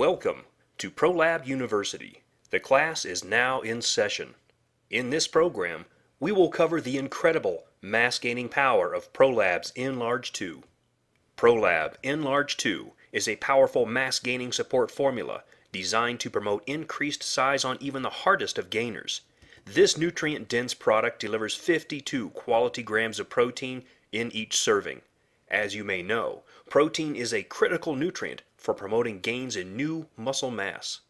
Welcome to ProLab University. The class is now in session. In this program, we will cover the incredible mass gaining power of ProLab's N-Large 2. ProLab N-Large 2 is a powerful mass gaining support formula designed to promote increased size on even the hardest of gainers. This nutrient dense product delivers 52 quality grams of protein in each serving. As you may know, protein is a critical nutrient for promoting gains in new muscle mass.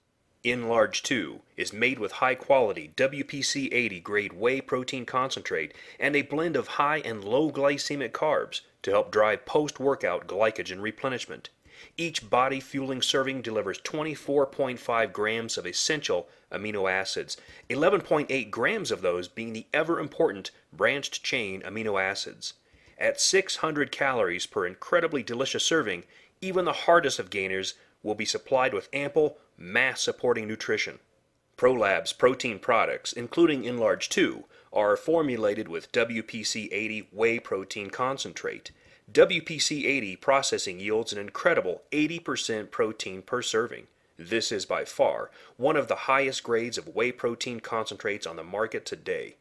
N-Large 2 is made with high quality WPC 80 grade whey protein concentrate and a blend of high and low glycemic carbs to help drive post workout glycogen replenishment. Each body fueling serving delivers 24.5 grams of essential amino acids, 11.8 grams of those being the ever important branched chain amino acids. At 600 calories per incredibly delicious serving, even the hardest of gainers will be supplied with ample, mass supporting nutrition. ProLab's protein products, including N-Large 2, are formulated with WPC 80 whey protein concentrate. WPC 80 processing yields an incredible 80% protein per serving. This is by far one of the highest grades of whey protein concentrates on the market today.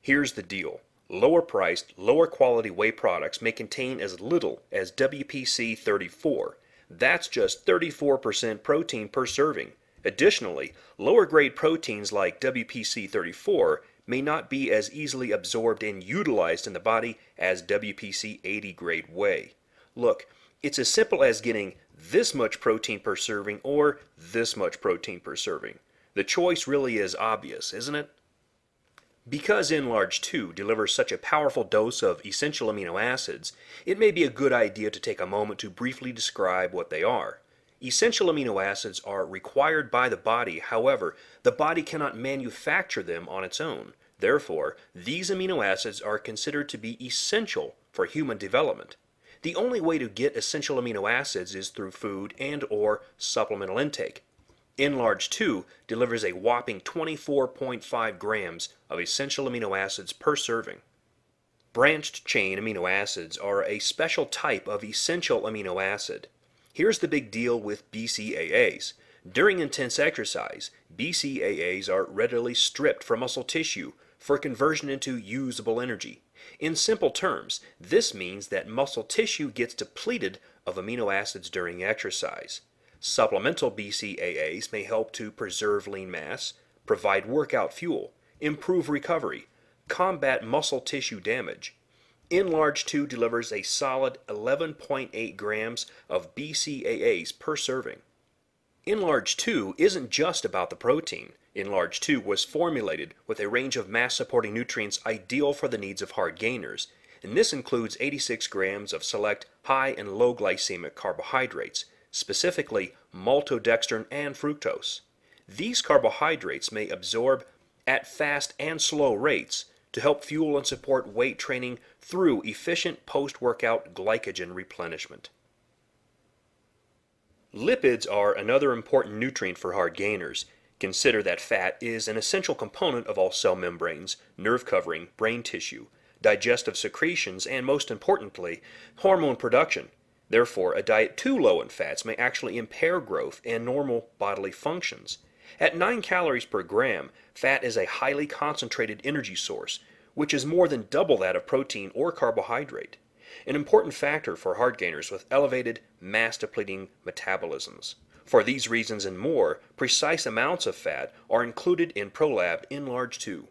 Here's the deal lower priced, lower quality whey products may contain as little as WPC 34. That's just 34% protein per serving. Additionally, lower grade proteins like WPC 34 may not be as easily absorbed and utilized in the body as WPC 80 grade whey. Look, it's as simple as getting this much protein per serving or this much protein per serving. The choice really is obvious, isn't it? Because N-Large 2 delivers such a powerful dose of essential amino acids, it may be a good idea to take a moment to briefly describe what they are. Essential amino acids are required by the body, however, the body cannot manufacture them on its own. Therefore, these amino acids are considered to be essential for human development. The only way to get essential amino acids is through food and or supplemental intake. N-Large 2 delivers a whopping 24.5 grams of essential amino acids per serving. Branched chain amino acids are a special type of essential amino acid. Here's the big deal with BCAAs. During intense exercise, BCAAs are readily stripped from muscle tissue for conversion into usable energy. In simple terms, this means that muscle tissue gets depleted of amino acids during exercise. Supplemental BCAAs may help to preserve lean mass, provide workout fuel, improve recovery, combat muscle tissue damage, N-Large 2 delivers a solid 11.8 grams of BCAAs per serving. N-Large 2 isn't just about the protein. N-Large 2 was formulated with a range of mass supporting nutrients ideal for the needs of hard gainers, and this includes 86 grams of select high and low glycemic carbohydrates, specifically maltodextrin and fructose. These carbohydrates may absorb at fast and slow rates to help fuel and support weight training through efficient post workout glycogen replenishment. Lipids are another important nutrient for hard gainers. Consider that fat is an essential component of all cell membranes, nerve covering, brain tissue, digestive secretions, and most importantly, hormone production. Therefore, a diet too low in fats may actually impair growth and normal bodily functions. At 9 calories per gram, fat is a highly concentrated energy source, which is more than double that of protein or carbohydrate, an important factor for hard gainers with elevated mass depleting metabolisms. For these reasons and more, precise amounts of fat are included in ProLab N-Large 2.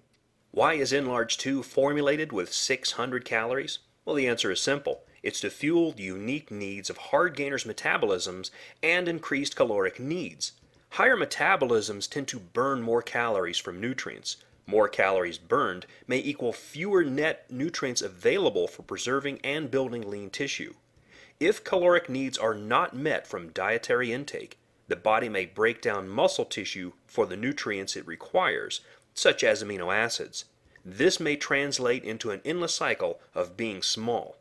Why is N-Large 2 formulated with 600 calories? Well, the answer is simple. It's to fuel the unique needs of hard gainers' metabolisms and increased caloric needs. Higher metabolisms tend to burn more calories from nutrients. More calories burned may equal fewer net nutrients available for preserving and building lean tissue. If caloric needs are not met from dietary intake, the body may break down muscle tissue for the nutrients it requires, such as amino acids. This may translate into an endless cycle of being small.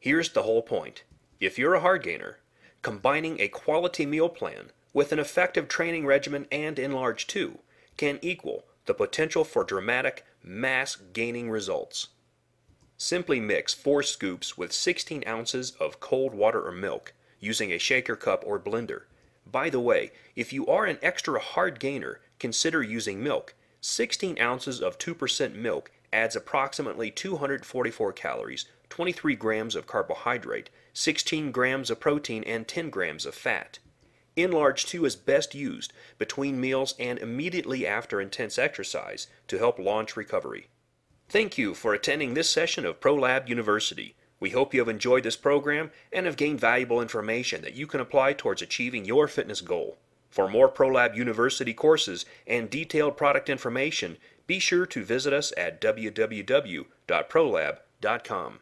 Here's the whole point. If you're a hard gainer, combining a quality meal plan with an effective training regimen and N-Large 2 can equal the potential for dramatic mass gaining results. Simply mix 4 scoops with 16 ounces of cold water or milk using a shaker cup or blender. By the way, if you are an extra hard gainer, consider using milk. 16 ounces of 2% milk adds approximately 244 calories, 23 grams of carbohydrate, 16 grams of protein, and 10 grams of fat. N-Large 2 is best used between meals and immediately after intense exercise to help launch recovery. Thank you for attending this session of ProLab University. We hope you have enjoyed this program and have gained valuable information that you can apply towards achieving your fitness goal. For more ProLab University courses and detailed product information, be sure to visit us at www.prolab.com.